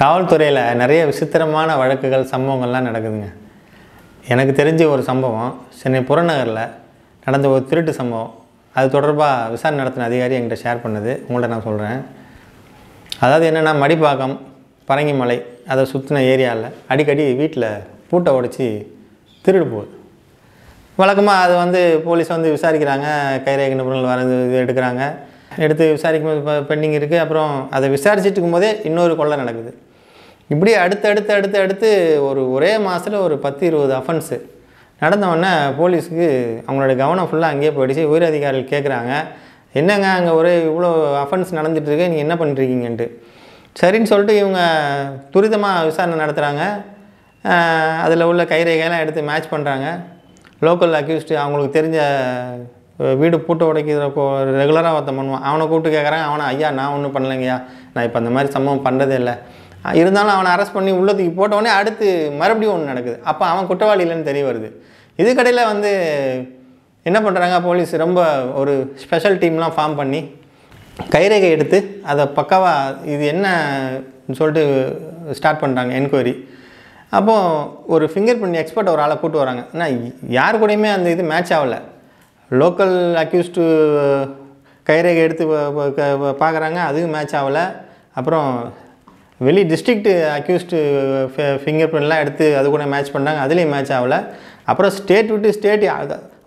காவல்துறையில் நிறைய விசித்திரமான வழக்குகள் சம்பவங்கள்லாம் நடக்குதுங்க. எனக்கு தெரிஞ்ச ஒரு சம்பவம் சென்னை புறநகரில் நடந்த ஒரு திருட்டு சம்பவம். அது தொடர்பாக விசாரணை நடத்தின அதிகாரி என்கிட்ட ஷேர் பண்ணது. உங்கள்கிட்ட நான் சொல்கிறேன் அதாவது என்னென்னா மடிப்பாக்கம் பரங்கிமலை அதை சுற்றின ஏரியாவில் அடிக்கடி வீட்டில் பூட்டை உடைச்சி திருடு போகுது. வழக்கமாக அது வந்து போலீஸ் வந்து விசாரிக்கிறாங்க. கைரேகை நிபுணர்கள் வரது இது எடுக்கிறாங்க. எடுத்து விசாரிக்கும் போது இப்போ பெண்டிங் இருக்குது அப்புறம் அதை விசாரிச்சுட்டு இருக்கும்போதே இன்னொரு கொள்ளை நடக்குது. இப்படி அடுத்து அடுத்து அடுத்து அடுத்து ஒரு ஒரே மாதத்தில் ஒரு பத்து இருபது அஃபென்ஸு நடந்தவொடனே போலீஸுக்கு அவங்களோட கவனம் ஃபுல்லாக அங்கேயே போயிடுச்சு. உயர் அதிகாரிகள் கேட்குறாங்க என்னங்க அங்கே ஒரே இவ்வளோ அஃபென்ஸ் நடந்துகிட்ருக்கு நீங்கள் என்ன பண்ணிட்டுருக்கீங்கன்ட்டு சரின்னு சொல்லிட்டு இவங்க துரிதமாக விசாரணை நடத்துகிறாங்க அதில் உள்ள கைரேகையெல்லாம் எடுத்து மேட்ச் பண்ணுறாங்க லோக்கல் அக்யூஸ்டு அவங்களுக்கு தெரிஞ்ச வீடு பூட்டை உடைக்கிற ரெகுலராக ஒருத்தன் பண்ணுவான். அவனை கூப்பிட்டு கேட்குறாங்க அவனை ஐயா நான் ஒன்றும் பண்ணலைங்கய்யா. நான் இப்போ அந்த மாதிரி சம்பவம் பண்ணுறதே இல்லை. இருந்தாலும் அவனை அரெஸ்ட் பண்ணி உள்ளத்துக்கு போட்டவொடனே அடுத்து மறுபடியும் ஒன்று நடக்குது. அப்போ அவன் குற்றவாளி இல்லைன்னு தெரிய வருது. இதுக்கடையில் வந்து என்ன பண்ணுறாங்க போலீஸ் ரொம்ப ஒரு ஸ்பெஷல் டீம்லாம் ஃபார்ம் பண்ணி கைரேகை எடுத்து அதை பக்காவாக இது என்ன சொல்லிட்டு ஸ்டார்ட் பண்ணுறாங்க என்கொயரி அப்போது ஒரு ஃபிங்கர் பிரிண்ட் எக்ஸ்பர்ட் ஒரு ஆளை கூட்டு வராங்க. ஆனால் யார் கூடயுமே அந்த இது மேட்ச் ஆகலை. லோக்கல் அக்யூஸ்டு கைரேகை எடுத்து பார்க்குறாங்க. அதுவும் மேட்ச் ஆகலை. அப்புறம் வெளி டிஸ்ட்ரிக்ட் அக்யூஸ்டு ஃபிங்கர் பிரிண்ட்லாம் எடுத்து அது கூட மேட்ச் பண்ணாங்க. அதுலேயும் மேட்ச் ஆகலை. அப்புறம் ஸ்டேட் விட்டு ஸ்டேட்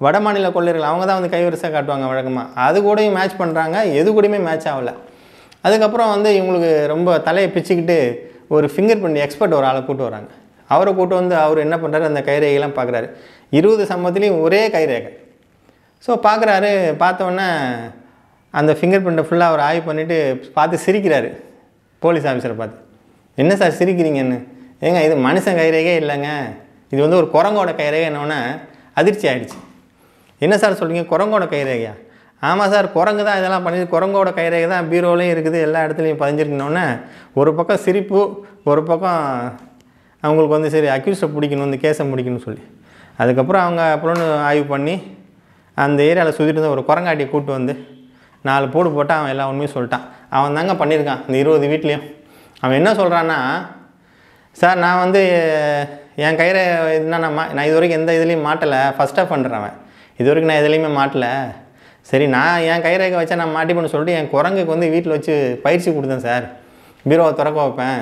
வட மாநில கொள்ளையர்கள் அவங்க தான் வந்து கைவரிசை காட்டுவாங்க வழக்கமாக அது கூடயும் மேட்ச் பண்ணுறாங்க எது கூடயுமே மேட்ச் ஆகலை. அதுக்கப்புறம் வந்து இவங்களுக்கு ரொம்ப தலையை பிச்சுக்கிட்டு ஒரு ஃபிங்கர் பிரிண்ட் எக்ஸ்பர்ட் ஒரு ஆளை கூட்டு வராங்க. அவரை கூட்டு வந்து அவர் என்ன பண்ணுறாரு அந்த கைரேகைலாம் பார்க்குறாரு இருபது சம்பவத்துலேயும் ஒரே கைரேகை. ஸோ பார்க்குறாரு பார்த்தோன்னே அந்த ஃபிங்கர் பிரிண்ட்டை ஃபுல்லாக அவர் ஆய்வு பண்ணிவிட்டு பார்த்து சிரிக்கிறாரு. போலீஸ் ஆஃபீஸரை பார்த்து என்ன சார் சிரிக்கிறீங்கன்னு? ஏங்க இது மனுஷன் கைரேகே இல்லைங்க. இது வந்து ஒரு குரங்கோட கைரேகை என்னோடனே அதிர்ச்சி ஆகிடுச்சு என்ன சார் சொல்கிறீங்க குரங்கோட கைரேகையா? ஆமாம் சார் குரங்கு தான் இதெல்லாம் பண்ணி குரங்கோட கைரேகை தான் பீரோலையும் இருக்குது. எல்லா இடத்துலையும் பதிஞ்சிருக்கணுன்னே ஒரு பக்கம் சிரிப்பு ஒரு பக்கம் அவங்களுக்கு வந்து சரி அக்யூஸை பிடிக்கணும் இந்த கேஸை முடிக்கணும்னு சொல்லி. அதுக்கப்புறம் அவங்க அப்புறம்னு ஆய்வு பண்ணி அந்த ஏரியாவில் சுற்றிட்டு இருந்த ஒரு குரங்காட்டியை கூப்பிட்டு வந்து நாலு போடு போட்டால் அவன் எல்லா உண்மையும் சொல்லிட்டான். அவன் தாங்க பண்ணியிருக்கான் இந்த இருபது வீட்லேயும். அவன் என்ன சொல்கிறான்னா சார் நான் வந்து என் கையில் என்ன நான் மா நான் இது வரைக்கும் எந்த இதுலேயும் மாட்டலை. ஃபஸ்ட்டாக பண்ணுறேன் அவன் இது வரைக்கும் நான் எதுலேயுமே மாட்டலை. சரி நான் என் கைரேகை வச்சா நான் மாட்டிப்பேன்னு சொல்லிட்டு என் குரங்குக்கு வந்து வீட்டில் வச்சு பயிற்சி கொடுத்தேன் சார். பீரோவை திறக்க வைப்பேன்.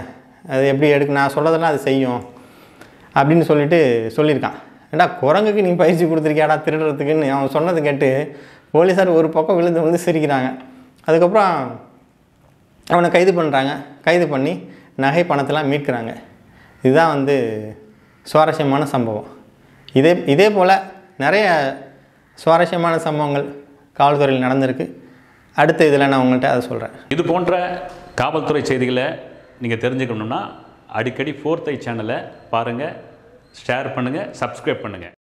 அது எப்படி எடுக்க நான் சொல்கிறதெல்லாம் அது செய்யும். அப்படின்னு சொல்லிட்டு சொல்லியிருக்கான். ஏண்டா குரங்குக்கு நீ பயிற்சி கொடுத்துருக்கியாடா திருடுறதுக்குன்னு? அவன் சொன்னது கேட்டு போலீஸார் ஒரு பக்கம் விழுந்து வந்து சிரிக்கிறாங்க. அதுக்கப்புறம் அவனை கைது பண்ணுறாங்க கைது பண்ணி நகை பணத்தெல்லாம் மீட்கிறாங்க. இதுதான் வந்து சுவாரஸ்யமான சம்பவம். இதே இதே போல் நிறைய சுவாரஸ்யமான சம்பவங்கள் காவல்துறையில் நடந்திருக்கு. அடுத்த இதில் நான் உங்கள்கிட்ட அதை சொல்கிறேன் இது போன்ற காவல்துறை செய்திகளை நீங்கள் தெரிஞ்சுக்கணுன்னா அடிக்கடி ஃபோர்த் ஐ சேனலை பாருங்கள் ஷேர் பண்ணுங்கள் சப்ஸ்கிரைப் பண்ணுங்கள்